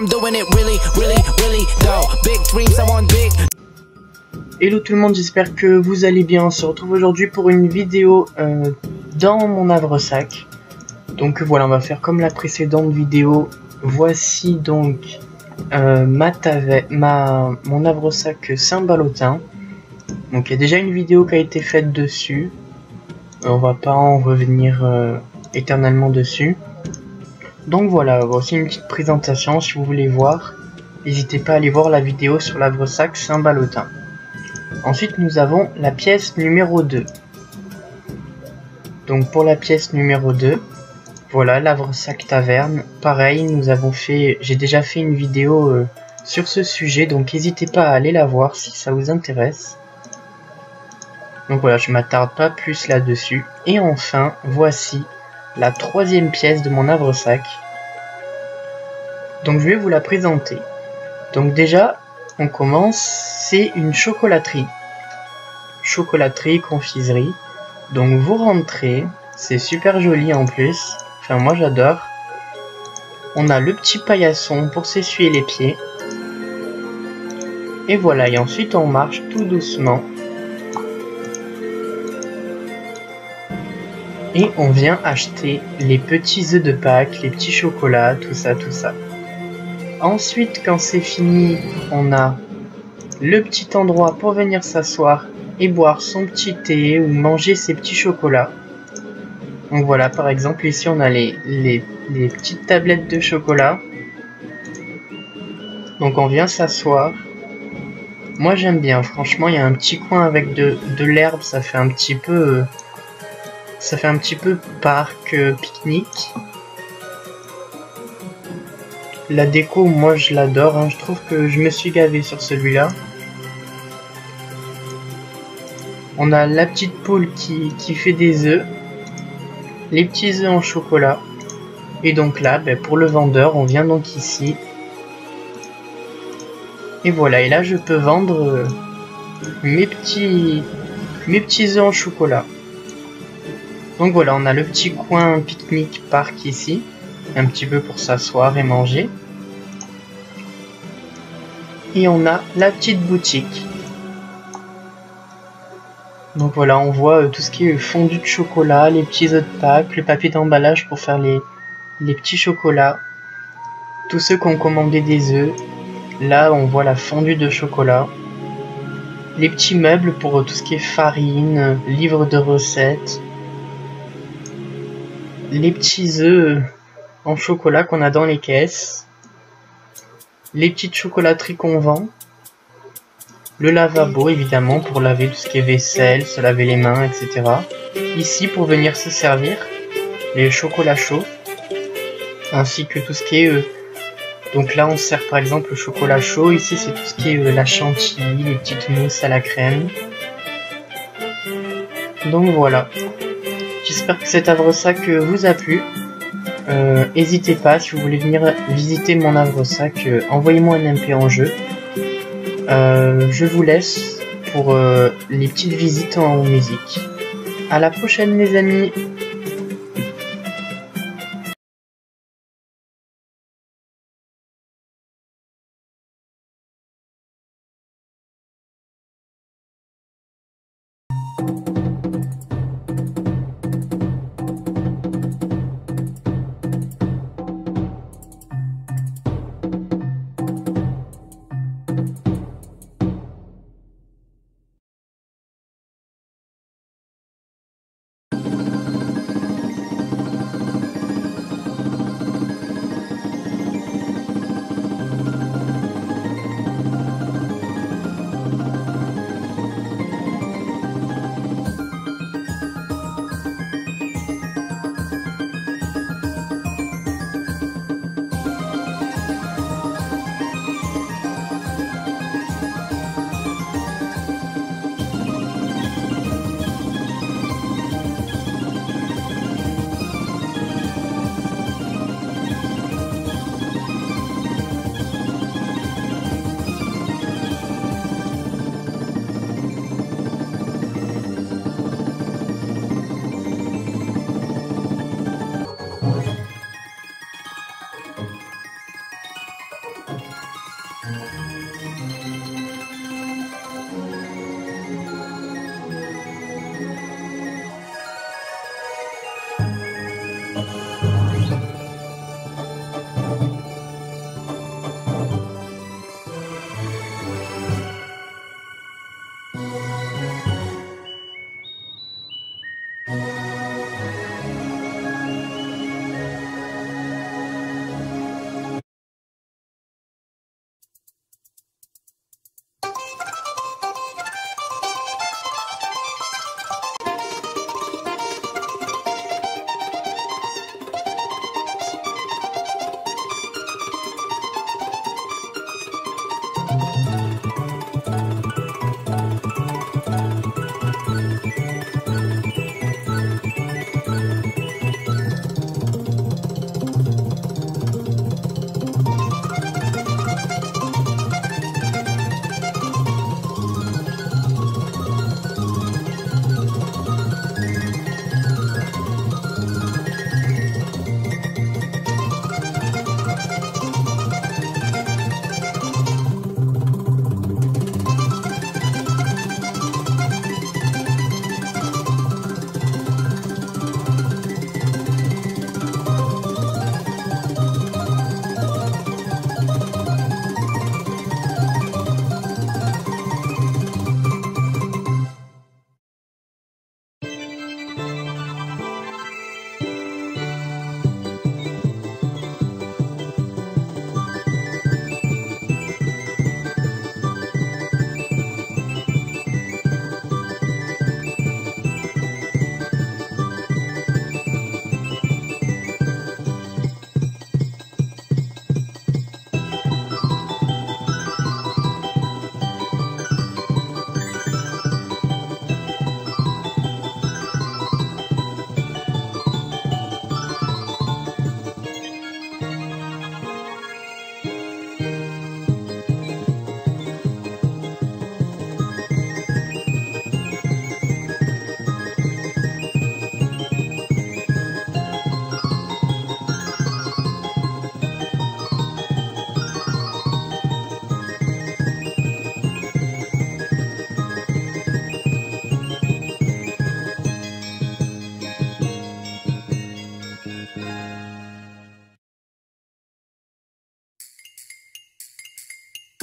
I'm doing it really, really, really. Big big. Hello tout le monde, j'espère que vous allez bien. On se retrouve aujourd'hui pour une vidéo euh, dans mon havre-sac. Donc voilà, on va faire comme la précédente vidéo. Voici donc euh, ma, ma mon havre-sac Saint-Balotin. Donc il y a déjà une vidéo qui a été faite dessus. On va pas en revenir euh, éternellement dessus. Donc voilà, voici une petite présentation si vous voulez voir. N'hésitez pas à aller voir la vidéo sur l'havre-sac Saint-Balotin. Ensuite, nous avons la pièce numéro 2. Donc pour la pièce numéro 2, voilà l'havre-sac taverne. Pareil, nous avons fait, j'ai déjà fait une vidéo euh, sur ce sujet, donc n'hésitez pas à aller la voir si ça vous intéresse. Donc voilà, je m'attarde pas plus là-dessus. Et enfin, voici la troisième pièce de mon havre-sac. Donc je vais vous la présenter. Donc déjà, on commence, c'est une chocolaterie. Chocolaterie, confiserie. Donc vous rentrez, c'est super joli en plus. Enfin moi j'adore. On a le petit paillasson pour s'essuyer les pieds. Et voilà, et ensuite on marche tout doucement. Et on vient acheter les petits œufs de Pâques, les petits chocolats, tout ça, tout ça. Ensuite, quand c'est fini, on a le petit endroit pour venir s'asseoir et boire son petit thé ou manger ses petits chocolats. Donc voilà, par exemple, ici on a les, les, petites tablettes de chocolat. Donc on vient s'asseoir. Moi j'aime bien, franchement, il y a un petit coin avec de, de l'herbe, ça fait un petit peu... Ça fait un petit peu parc, euh, pique-nique. La déco, moi je l'adore, hein. je trouve que je me suis gavé sur celui-là. On a la petite poule qui, fait des œufs, les petits œufs en chocolat. Et donc là, ben, pour le vendeur, on vient donc ici. Et voilà, et là je peux vendre euh, mes petits, mes petits œufs en chocolat. Donc voilà, on a le petit coin pique-nique parc ici, un petit peu pour s'asseoir et manger. Et on a la petite boutique. Donc voilà, on voit euh, tout ce qui est fondu de chocolat, les petits œufs de Pâques, le papier d'emballage pour faire les, petits chocolats. Tous ceux qui ont commandé des œufs. Là, on voit la fondue de chocolat. Les petits meubles pour euh, tout ce qui est farine, livre de recettes. Les petits œufs en chocolat qu'on a dans les caisses les petites chocolateries qu'on vend, le lavabo évidemment pour laver tout ce qui est vaisselle, se laver les mains, etc. Ici pour venir se servir, les chocolats chauds, ainsi que tout ce qui est... Donc là on sert par exemple le chocolat chaud, ici c'est tout ce qui est euh, la chantilly, les petites mousses à la crème. Donc voilà. J'espère que cet euh, vous a plu. N'hésitez pas, si vous voulez venir visiter mon havre-sac, euh, envoyez-moi un MP en jeu. Euh, je vous laisse pour euh, les petites visites en musique. À la prochaine les amis